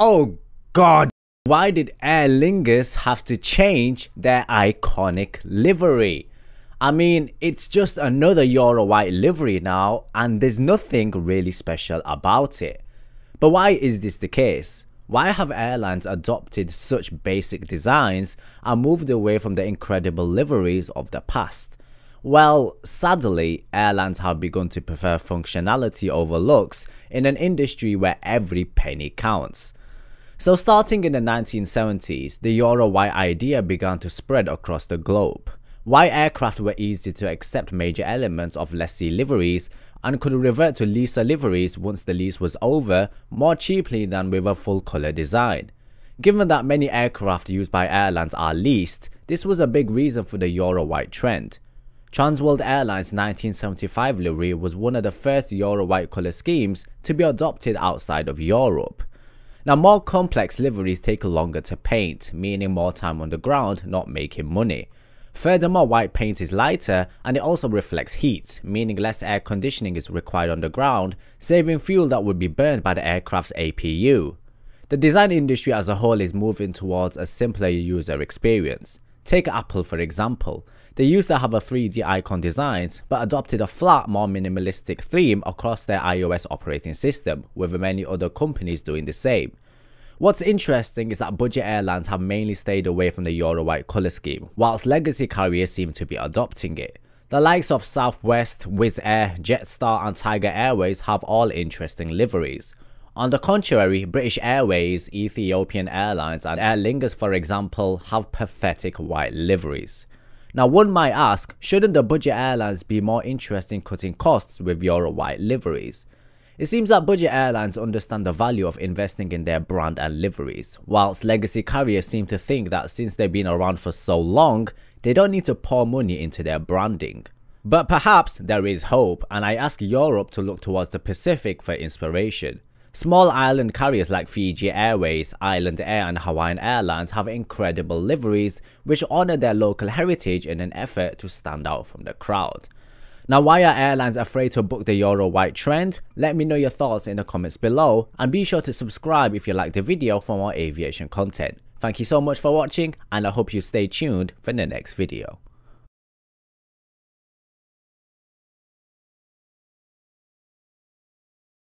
Oh god, why did Aer Lingus have to change their iconic livery? I mean, it's just another Euro white livery now and there's nothing really special about it. But why is this the case? Why have airlines adopted such basic designs and moved away from the incredible liveries of the past? Well, sadly, airlines have begun to prefer functionality over looks in an industry where every penny counts. So starting in the 1970s, the Euro white idea began to spread across the globe. White aircraft were easy to accept major elements of lessee liveries and could revert to lessor liveries once the lease was over more cheaply than with a full colour design. Given that many aircraft used by airlines are leased, this was a big reason for the Euro white trend. Transworld Airlines 1975 livery was one of the first Euro white colour schemes to be adopted outside of Europe. Now more complex liveries take longer to paint, meaning more time on the ground not making money. Furthermore, white paint is lighter and it also reflects heat, meaning less air conditioning is required on the ground, saving fuel that would be burned by the aircraft's APU. The design industry as a whole is moving towards a simpler user experience. Take Apple for example. They used to have a 3D icon designs, but adopted a flat, more minimalistic theme across their iOS operating system, with many other companies doing the same. What's interesting is that budget airlines have mainly stayed away from the Euro white colour scheme, whilst legacy carriers seem to be adopting it. The likes of Southwest, Wizz Air, Jetstar and Tiger Airways have all interesting liveries. On the contrary, British Airways, Ethiopian Airlines and Aer Lingus for example have pathetic white liveries. Now one might ask, shouldn't the budget airlines be more interested in cutting costs with Euro white liveries? It seems that budget airlines understand the value of investing in their brand and liveries, whilst legacy carriers seem to think that since they've been around for so long, they don't need to pour money into their branding. But perhaps there is hope and I ask Europe to look towards the Pacific for inspiration. Small island carriers like Fiji Airways, Island Air and Hawaiian Airlines have incredible liveries which honour their local heritage in an effort to stand out from the crowd. Now why are airlines afraid to book the Euro white trend? Let me know your thoughts in the comments below and be sure to subscribe if you liked the video for more aviation content. Thank you so much for watching and I hope you stay tuned for the next video.